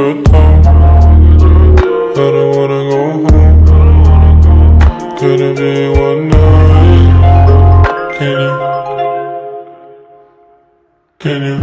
good time. I don't wanna go home. Could it be one night? Can you? Can you?